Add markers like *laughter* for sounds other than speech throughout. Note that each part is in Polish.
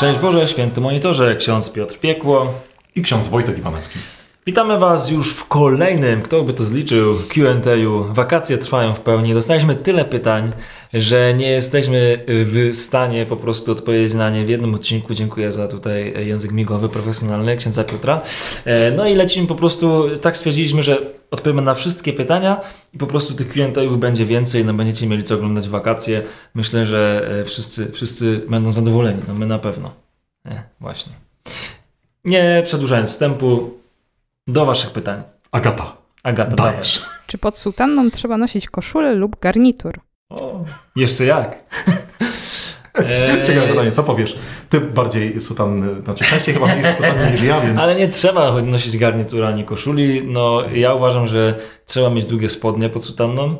Szczęść Boże, święty monitorze, ksiądz Piotr Piekło. I ksiądz Wojtek Iwanecki. Witamy Was już w kolejnym, kto by to zliczył, Q&A. Wakacje trwają w pełni. Dostaliśmy tyle pytań, że nie jesteśmy w stanie po prostu odpowiedzieć na nie w jednym odcinku. Dziękuję za tutaj język migowy, profesjonalny księdza Piotra. E, no i lecimy po prostu, tak stwierdziliśmy, że odpowiemy na wszystkie pytania i po prostu tych Q&A będzie więcej, no będziecie mieli co oglądać wakacje. Myślę, że e, wszyscy, wszyscy będą zadowoleni, no my na pewno. E, właśnie. Nie przedłużając wstępu, do Waszych pytań. Agata. Agata, Dajesz. dawaj. Czy pod sutanną trzeba nosić koszulę lub garnitur? O, jeszcze jak? *laughs* Eee, Ciekawe pytanie, co powiesz? Ty bardziej sutanny, znaczy częściej chyba niż sutanny niż ja, więc... Ale nie trzeba nosić garnitura ani koszuli. No, ja uważam, że trzeba mieć długie spodnie pod sutanną.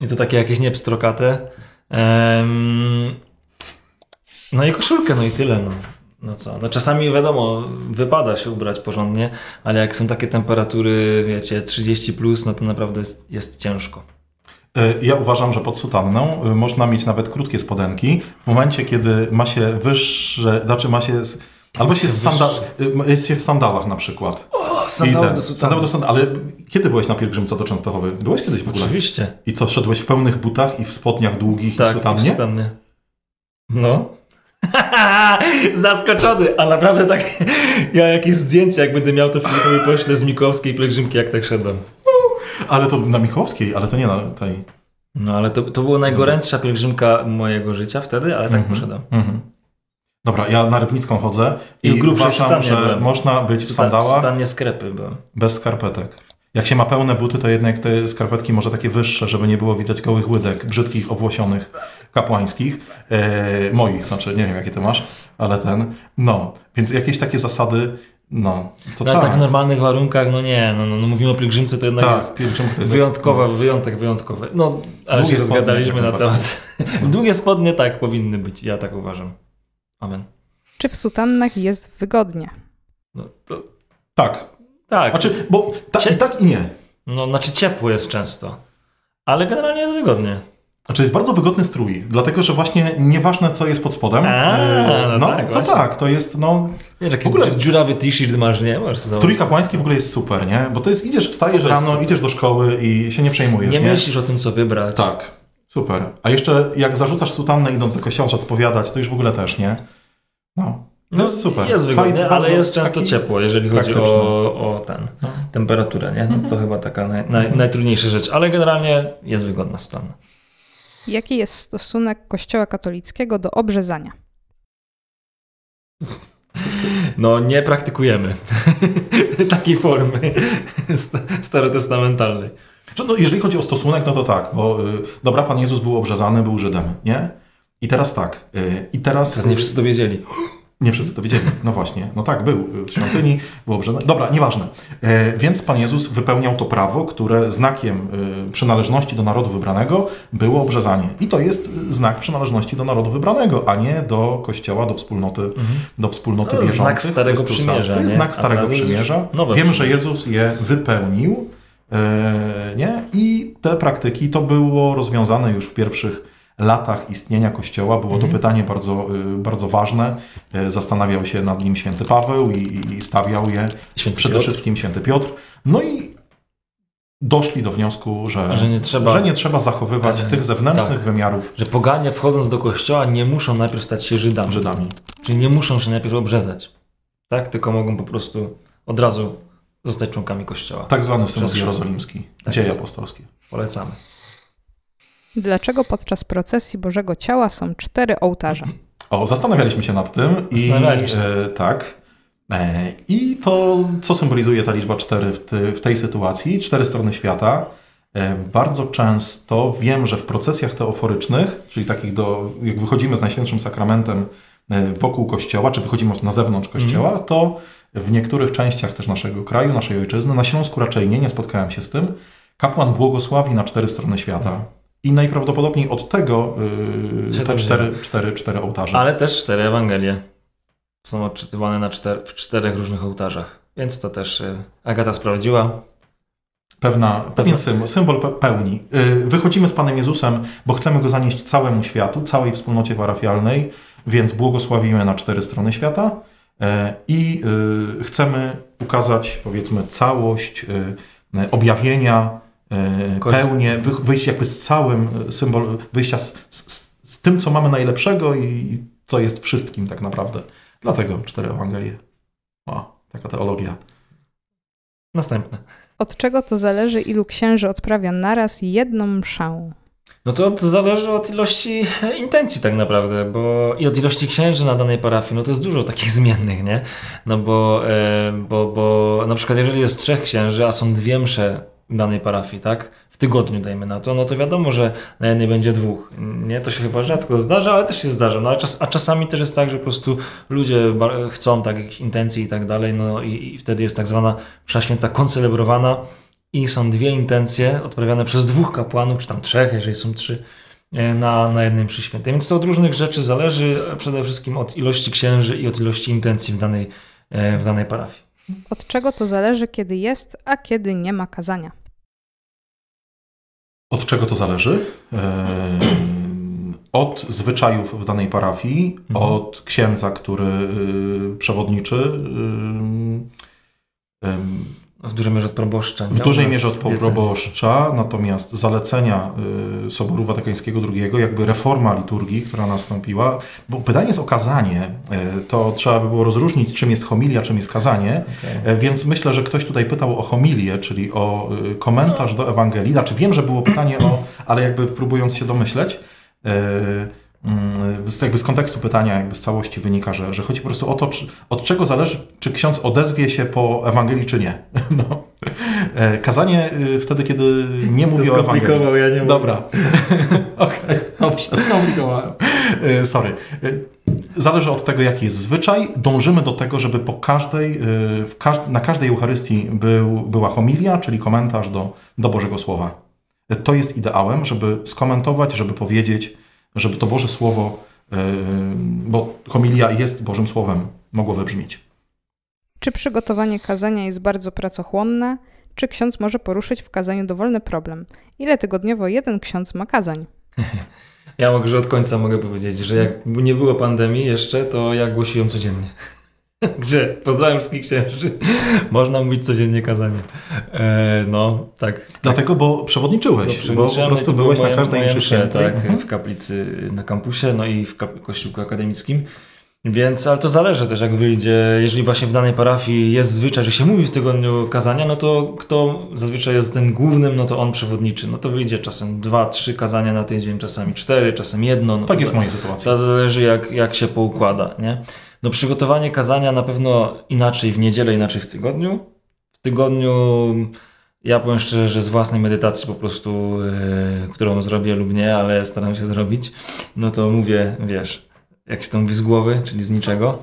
I to takie jakieś niepstrokate. Ehm, no i koszulkę, no i tyle. No. No co, no czasami wiadomo, wypada się ubrać porządnie, ale jak są takie temperatury, wiecie, 30 plus, no to naprawdę jest, jest ciężko. E, Ja uważam, że pod sutanną e, można mieć nawet krótkie spodenki. W momencie, kiedy ma się wyższe, znaczy ma się... Albo się, w sanda, e, jest się w sandałach na przykład. O, sandały ten- do sutanny. sandały do Ale kiedy byłeś na pielgrzymce do Częstochowy? Byłeś kiedyś w ogóle? Oczywiście. I co, szedłeś w pełnych butach i w spodniach długich i Tak, sutannie? sutanny. No. *laughs* Zaskoczony, a naprawdę tak. Ja jakieś zdjęcie, jak będę miał to Filipowi poślę z Mikołowskiej pielgrzymki, jak tak szedłem. Ale to na Michałowskiej, ale to nie na tej... No ale to, to była najgorętsza pielgrzymka mojego życia wtedy, ale tak Mhm, poszedłem. mhm. Dobra, ja na Rybnicką chodzę I i, w grubszej uważam, że byłem. można być w W sandałach stanie skrepy byłem. bez skarpetek. Jak się ma pełne buty, to jednak te skarpetki może takie wyższe, żeby nie było widać gołych łydek, brzydkich, owłosionych, kapłańskich. E, moich, znaczy, nie wiem jakie ty masz, ale ten. No, więc jakieś takie zasady, no, to Na tak. tak normalnych warunkach, no nie, no, no, no mówimy o pielgrzymce, to jednak tak, jest pielgrzymka to jest wyjątkowa, wyjątek wyjątkowy. No, ale Długie się spodnie rozgadaliśmy jak na temat. *laughs* Długie spodnie tak powinny być, ja tak uważam. Amen. Czy w sutannach jest wygodnie? No, to, Tak, tak. znaczy, bo ta, i tak i nie. No, znaczy ciepło jest często, ale generalnie jest wygodnie. Znaczy jest bardzo wygodny strój, dlatego że właśnie nieważne co jest pod spodem, A, e, no no, tak, to właśnie. tak, to jest, no, Wiesz, jakiś W ogóle- dziu- dziurawy t-shirt masz, nie? Strój kapłański w ogóle jest super, nie? Bo to jest, idziesz, wstajesz rano, super. idziesz do szkoły i się nie przejmujesz, Nie nie? myślisz o tym, co wybrać. Tak, super. A jeszcze jak zarzucasz sutannę idąc do kościoła, trzeba spowiadać, to już w ogóle też, nie? No, No, jest super. Jest wygodnie, Fajny, ale jest często taki ciepło, jeżeli chodzi praktyczny. o, o ten, No. temperaturę, nie? No to Mhm. chyba taka naj, naj, najtrudniejsza rzecz, ale generalnie jest wygodna sutanna. Jaki jest stosunek Kościoła katolickiego do obrzezania? No nie praktykujemy *laughs* takiej formy sta- starotestamentalnej. No, jeżeli chodzi o stosunek, no to tak, bo y, dobra, Pan Jezus był obrzezany, był Żydem, nie? I teraz tak, y, i teraz... Teraz nie wszyscy to wiedzieli. *gasps* Nie wszyscy to wiedzieli. No właśnie. No tak, był w świątyni, był obrzezany. Dobra, nieważne. E, więc Pan Jezus wypełniał to prawo, które znakiem e, przynależności do narodu wybranego było obrzezanie. I to jest znak przynależności do narodu wybranego, a nie do kościoła, do wspólnoty, do wspólnoty To jest wierzących. znak Starego Chrystusa. Przymierza, To jest znak Starego Przymierza. Wiemy, że. Jezus je wypełnił. E, nie? I te praktyki to było rozwiązane już w pierwszych latach istnienia Kościoła. Było Mhm. to pytanie bardzo, y, bardzo ważne. E, Zastanawiał się nad nim święty Paweł i, i stawiał je Święty przede Piotr. wszystkim święty Piotr. No i doszli do wniosku, że, Że nie trzeba- że nie trzeba zachowywać E, tych zewnętrznych tak. wymiarów Że poganie wchodząc do kościoła nie muszą najpierw stać się Żydami. Żydami. Czyli nie muszą się najpierw obrzezać. Tak? Tylko mogą po prostu od razu zostać członkami kościoła. Tak zwany chrzest. jerozolimski, Tak dzieje apostolskie. Polecamy. Dlaczego podczas procesji Bożego Ciała są cztery ołtarze? O, zastanawialiśmy się nad tym i Zastanawialiśmy się nad e, tak. E, I to, co symbolizuje ta liczba 4 w, ty, w tej sytuacji, cztery strony świata. E, bardzo często wiem, że w procesjach teoforycznych, czyli takich do, jak wychodzimy z Najświętszym Sakramentem e, wokół kościoła, czy wychodzimy na zewnątrz kościoła, to w niektórych częściach też naszego kraju, naszej ojczyzny, na Śląsku raczej nie, nie spotkałem się z tym, kapłan błogosławi na cztery strony świata. I najprawdopodobniej od tego yy, te cztery, cztery, cztery ołtarze. Ale też cztery Ewangelie są odczytywane na czter w czterech różnych ołtarzach. Więc to też y, Agata sprawdziła. Pewna, pewien symbol, symbol pe- pełni. Yy, Wychodzimy z Panem Jezusem, bo chcemy Go zanieść całemu światu, całej wspólnocie parafialnej. Więc błogosławimy na cztery strony świata e, i e, chcemy ukazać, powiedzmy, całość e, objawienia, pełnię, wyjść jakby z całym symbol, wyjścia z, z, z tym, co mamy najlepszego i co jest wszystkim tak naprawdę. Dlatego cztery Ewangelie. O, taka teologia. Następne. Od czego to zależy, ilu księży odprawia naraz jedną mszę? No to, to zależy od ilości intencji tak naprawdę, bo i od ilości księży na danej parafii, no to jest dużo takich *laughs* zmiennych, nie? No bo, e, bo, bo na przykład jeżeli jest trzech księży, a są dwie msze danej parafii, tak? W tygodniu dajmy na to, no to wiadomo, że na jednej będzie dwóch. Nie, to się chyba rzadko zdarza, ale też się zdarza. No, a, czas, a czasami też jest tak, że po prostu ludzie chcą takich intencji i tak dalej, no i, i wtedy jest tak zwana msza święta koncelebrowana i są dwie intencje odprawiane przez dwóch kapłanów, czy tam trzech, jeżeli są trzy, e, na, na jednym mszy świętej. Więc to od różnych rzeczy zależy, przede wszystkim od ilości księży i od ilości intencji w danej, e, w danej parafii. Od czego to zależy, kiedy jest, a kiedy nie ma kazania? Od czego to zależy? Od zwyczajów w danej parafii, mhm. od księdza, który y, przewodniczy w dużej mierze od proboszcza. W dużej mierze od proboszcza, natomiast zalecenia y, Soboru Watykańskiego II, jakby reforma liturgii, która nastąpiła, bo pytanie jest o kazanie, y, to trzeba by było rozróżnić, czym jest homilia, czym jest kazanie, okay. więc myślę, że ktoś tutaj pytał o homilię, czyli o y, komentarz do Ewangelii, znaczy wiem, że było pytanie o, ale jakby próbując się domyśleć, z, jakby z kontekstu pytania, jakby z całości wynika, że, że chodzi po prostu o to, czy, od czego zależy, czy ksiądz odezwie się po Ewangelii, czy nie. *laughs* No. E, kazanie y, wtedy, kiedy nie mówi to o Ewangelii. ja nie Dobra. *laughs* Okej, okay, dobrze, skomplikowałem. E, sorry. E, zależy od tego, jaki jest zwyczaj. Dążymy do tego, żeby po każdej, każ na każdej Eucharystii był, była homilia, czyli komentarz do, do Bożego Słowa. To jest ideałem, żeby skomentować, żeby powiedzieć, żeby to Boże Słowo, bo homilia jest Bożym Słowem, mogło wybrzmieć. Czy przygotowanie kazania jest bardzo pracochłonne? Czy ksiądz może poruszyć w kazaniu dowolny problem? Ile tygodniowo jeden ksiądz ma kazań? Ja mogę, że od końca mogę powiedzieć, że jak nie było pandemii jeszcze, to ja głosiłem codziennie. *laughs* Gdzie? Pozdrawiam wszystkich księży. Można mówić codziennie kazanie. E, no, tak. Dlatego, bo przewodniczyłeś, bo, bo po prostu byłeś na każdej mszy świętej. Tak, mhm. w kaplicy na kampusie, no i w kościółku akademickim. Więc, ale to zależy też, jak wyjdzie. Jeżeli właśnie w danej parafii jest zwyczaj, że się mówi w tygodniu kazania, no to kto zazwyczaj jest tym głównym, no to on przewodniczy. No to wyjdzie czasem dwa, trzy kazania na tydzień, czasami cztery, czasem jedno. No tak jest moja sytuacja. To zależy, jak, jak się poukłada, nie? No przygotowanie kazania na pewno inaczej w niedzielę, inaczej w tygodniu. W tygodniu ja powiem szczerze, że z własnej medytacji po prostu, yy, którą zrobię lub nie, ale staram się zrobić, no to mówię, wiesz, jak się to mówi z głowy, czyli z niczego.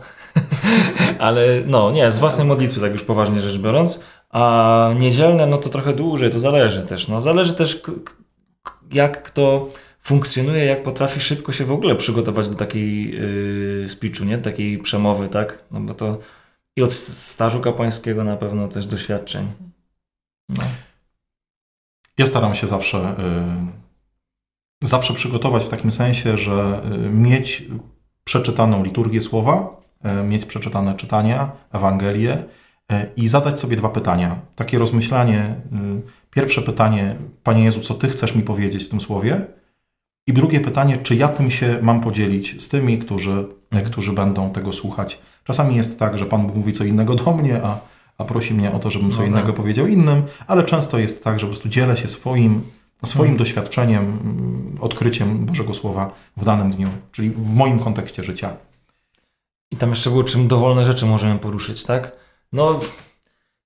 *laughs* ale no, nie, z własnej modlitwy, tak już poważnie rzecz biorąc. A niedzielne, no to trochę dłużej, to zależy też. No, zależy też, jak kto funkcjonuje, jak potrafi szybko się w ogóle przygotować do takiej yy, speechu, nie? Takiej przemowy, tak? No bo to i od stażu kapłańskiego na pewno też doświadczeń. No. Ja staram się zawsze yy, zawsze przygotować w takim sensie, że yy, mieć przeczytaną liturgię słowa, yy, mieć przeczytane czytania, Ewangelię yy, i zadać sobie dwa pytania. Takie rozmyślanie. Yy, pierwsze pytanie, Panie Jezu, co Ty chcesz mi powiedzieć w tym słowie? I drugie pytanie, czy ja tym się mam podzielić z tymi, którzy, mhm. którzy będą tego słuchać. Czasami jest tak, że Pan mówi co innego do mnie, a, a prosi mnie o to, żebym co no innego tak. powiedział innym, ale często jest tak, że po prostu dzielę się swoim, swoim hmm. doświadczeniem, odkryciem Bożego Słowa w danym dniu, czyli w moim kontekście życia. I tam jeszcze było, czym dowolne rzeczy możemy poruszyć, tak? No,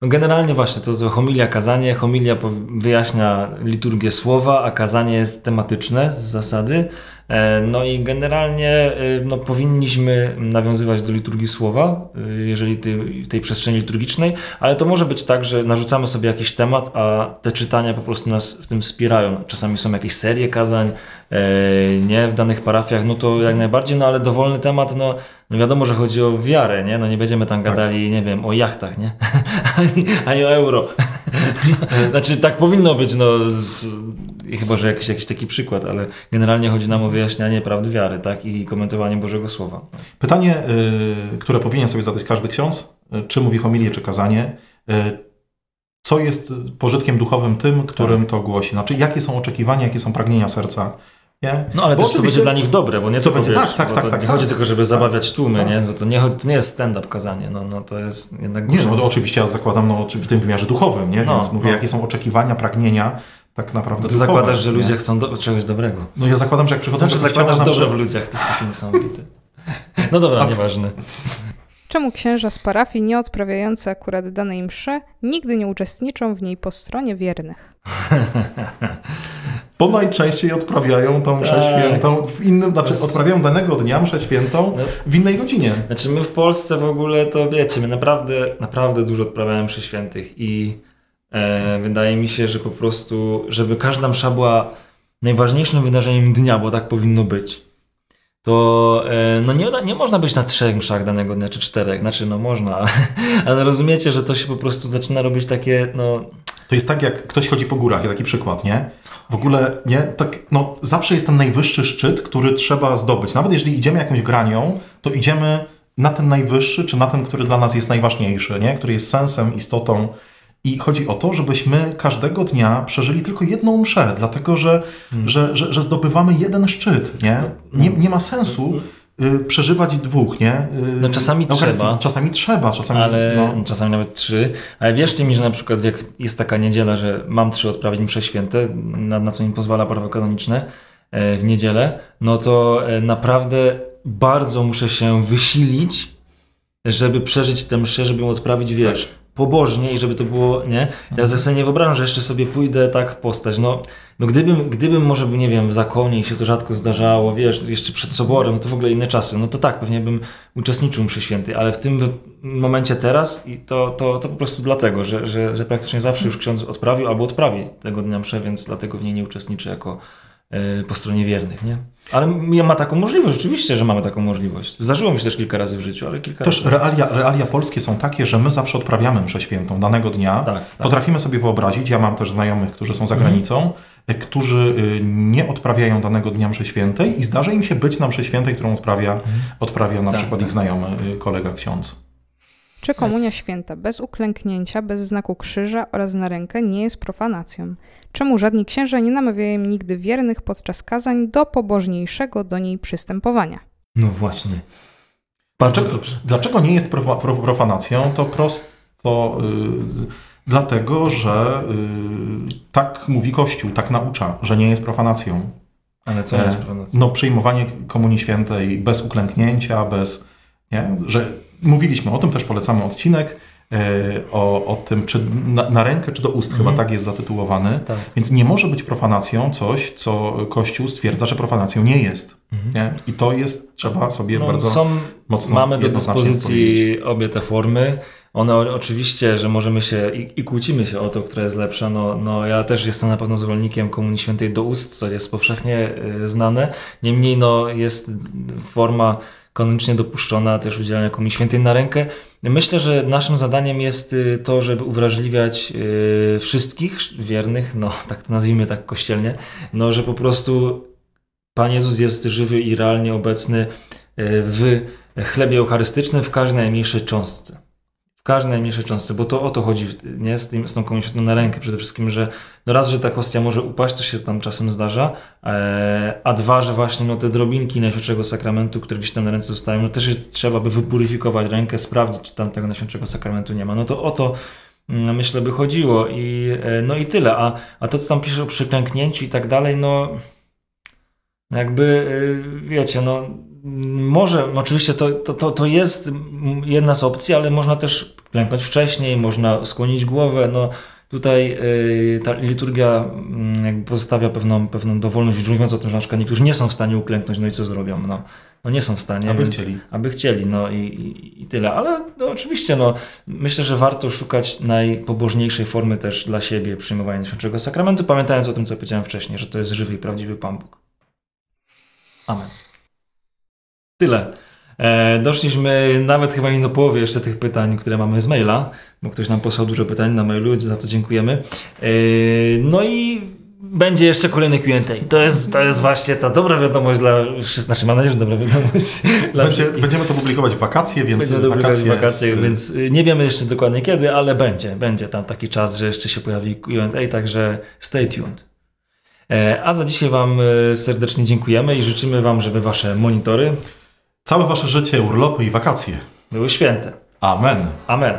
no generalnie właśnie to, to homilia, kazanie. Homilia wyjaśnia liturgię słowa, a kazanie jest tematyczne z zasady. E, no i generalnie e, no, powinniśmy nawiązywać do liturgii słowa, e, jeżeli tej, tej przestrzeni liturgicznej, ale to może być tak, że narzucamy sobie jakiś temat, a te czytania po prostu nas w tym wspierają. Czasami są jakieś serie kazań, nie, w danych parafiach, no to jak najbardziej, no ale dowolny temat, no, no wiadomo, że chodzi o wiarę, nie, no nie będziemy tam tak. gadali, tak. nie wiem, o jachtach, nie, ani, *laughs* ani o euro. *laughs* znaczy tak powinno być, no chyba, że jakiś, jakiś taki przykład, ale generalnie chodzi nam o wyjaśnianie prawdy wiary, tak? I komentowanie Bożego Słowa. Pytanie, y, które powinien sobie zadać każdy ksiądz, y, czy mówi homilię, czy kazanie, y, co jest pożytkiem duchowym tym, którym tak. to głosi? Znaczy, jakie są oczekiwania, jakie są pragnienia serca? Nie? No ale bo też co będzie dla nich dobre, bo nie co będzie, tak, tak, tak, tak, nie chodzi tak. tylko, żeby zabawiać tłumy, tak. nie? No to nie, chodzi, to nie jest stand-up kazanie, no, no to jest jednak... Nie, no oczywiście ja zakładam no, w tym wymiarze duchowym, nie? No, Więc mówię, no. jakie są oczekiwania, pragnienia, tak naprawdę Ty duchowe, zakładasz, że ludzie chcą do, czegoś dobrego. No ja zakładam, że jak przychodzą Zawsze zakładasz dobre w ludziach, to jest taki niesamowity. No dobra, okay. nieważne. Czemu księża z parafii nie odprawiający akurat danej mszy nigdy nie uczestniczą w niej po stronie wiernych? *laughs* Bo najczęściej odprawiają tą mszę tak. świętą w innym, znaczy odprawiają danego dnia mszę świętą no. w innej godzinie. Znaczy my w Polsce w ogóle to wiecie, my naprawdę, naprawdę dużo odprawiamy mszy świętych i e, wydaje mi się, że po prostu, żeby każda msza była najważniejszym wydarzeniem dnia, bo tak powinno być to e, no nie, nie można być na trzech mszach danego dnia, czy czterech, znaczy no można, ale, *laughs* ale rozumiecie, że to się po prostu zaczyna robić takie, no... To jest tak, jak ktoś chodzi po górach, taki przykład, nie? W ogóle, nie, tak, no zawsze jest ten najwyższy szczyt, który trzeba zdobyć. Nawet jeżeli idziemy jakąś granią, to idziemy na ten najwyższy, czy na ten, który dla nas jest najważniejszy, nie? Który jest sensem, istotą, i chodzi o to, żebyśmy każdego dnia przeżyli tylko jedną mszę, dlatego że, hmm. że, że, że, zdobywamy jeden szczyt. Nie, nie, nie ma sensu y, przeżywać dwóch, nie? Y, no czasami no, trzeba. Czasami trzeba, czasami... Ale no. czasami nawet trzy. Ale wierzcie mi, że na przykład jak jest taka niedziela, że mam trzy odprawić msze święte, na, na co mi pozwala prawo kanoniczne e, w niedzielę, no to e, naprawdę bardzo muszę się wysilić, żeby przeżyć tę mszę, żeby ją odprawić, wiesz... Tak pobożnie i żeby to było, nie? Ja sobie nie wyobrażam, że jeszcze sobie pójdę tak postać. No, no gdybym, gdybym może, nie wiem, w zakonie i się to rzadko zdarzało, wiesz, jeszcze przed soborem, to w ogóle inne czasy, no to tak, pewnie bym uczestniczył przy świętej, ale w tym momencie teraz i to, to, to po prostu dlatego, że, że, że praktycznie zawsze już ksiądz odprawił albo odprawi tego dnia mszę, więc dlatego w niej nie uczestniczę jako po stronie wiernych, nie? Ale ma taką możliwość, rzeczywiście, że mamy taką możliwość. Zdarzyło mi się też kilka razy w życiu, ale kilka też razy. Realia, realia polskie są takie, że my zawsze odprawiamy mszę świętą danego dnia. Tak, tak. Potrafimy sobie wyobrazić, ja mam też znajomych, którzy są za mhm. granicą, mm. którzy y, nie odprawiają danego dnia mszy świętej i zdarza im się być na mszy świętej, którą odprawia, mm. odprawia na tak, przykład tak. ich znajomy y, kolega ksiądz. Czy komunia święta bez uklęknięcia, bez znaku krzyża oraz na rękę nie jest profanacją? Czemu żadni księża nie namawiają nigdy wiernych podczas kazań do pobożniejszego do niej przystępowania? No właśnie. Dlaczego, dlaczego nie jest profanacją? To prosto yy, dlatego, że yy, tak mówi Kościół, tak naucza, że nie jest profanacją. Ale co jest e, profanacją? No przyjmowanie Komunii Świętej bez uklęknięcia, bez... Nie? Że mówiliśmy o tym, też polecamy odcinek, E, o, o tym, czy na, na rękę, czy do ust, chyba mhm. tak jest zatytułowany. Tak. Więc nie może być profanacją coś, co Kościół stwierdza, że profanacją nie jest. Mhm. I to jest, trzeba sobie no, bardzo są, mocno Mamy do dyspozycji obie te formy. One oczywiście, że możemy się i, i, kłócimy się o to, która jest lepsza. No, no ja też jestem na pewno zwolennikiem Komunii Świętej do ust, co jest powszechnie y, znane. Niemniej no, jest forma kanonicznie dopuszczona też udzielania Komunii Świętej na rękę. Myślę, że naszym zadaniem jest y, to, żeby uwrażliwiać y, wszystkich wiernych, no *laughs* tak to nazwijmy tak kościelnie, no że po prostu Pan Jezus jest żywy i realnie obecny y, w chlebie eucharystycznym w każdej najmniejszej cząstce w każdej najmniejszej cząstce, bo to o to chodzi nie? Z, tym, z tą komuś na rękę przede wszystkim, że no raz, że ta hostia może upaść, to się tam czasem zdarza, e, a dwa, że właśnie no, te drobinki Najświętszego Sakramentu, które gdzieś tam na ręce zostają, no też trzeba by wypuryfikować rękę, sprawdzić, czy tam tego Najświętszego Sakramentu nie ma. No to o to mm, myślę by chodziło i e, no i tyle, a, a to co tam pisze o przyklęknięciu i tak dalej, no jakby e, wiecie, no może, oczywiście to, to, to, to jest jedna z opcji, ale można też klęknąć wcześniej, można skłonić głowę. No, tutaj y, ta liturgia y, pozostawia pewną, pewną dowolność, mówiąc o tym, że na przykład niektórzy nie są w stanie uklęknąć, no i co zrobią? No, no nie są w stanie. Aby więc, chcieli. Aby chcieli, no i, i, i tyle. Ale no, oczywiście, no, myślę, że warto szukać najpobożniejszej formy też dla siebie przyjmowania Świętego Sakramentu, pamiętając o tym, co powiedziałem wcześniej, że to jest żywy i prawdziwy Pan Bóg. Amen. Tyle. E, doszliśmy nawet chyba nie do połowy jeszcze tych pytań, które mamy z maila, bo ktoś nam posłał dużo pytań na mailu, za co dziękujemy. E, no i będzie jeszcze kolejny Q&A. To jest, to jest właśnie ta dobra wiadomość dla wszystkich, znaczy mam nadzieję, że dobra wiadomość dla Będzie, wszystkich. będziemy to publikować w wakacje, więc Będziemy to wakacje, wakacje, z- więc y, nie wiemy jeszcze dokładnie kiedy, ale będzie. Będzie tam taki czas, że jeszcze się pojawi Q&A, także stay tuned. E, A za dzisiaj Wam e, serdecznie dziękujemy i życzymy Wam, żeby Wasze monitory Całe wasze życie, urlopy i wakacje. były święte. Amen. Amen.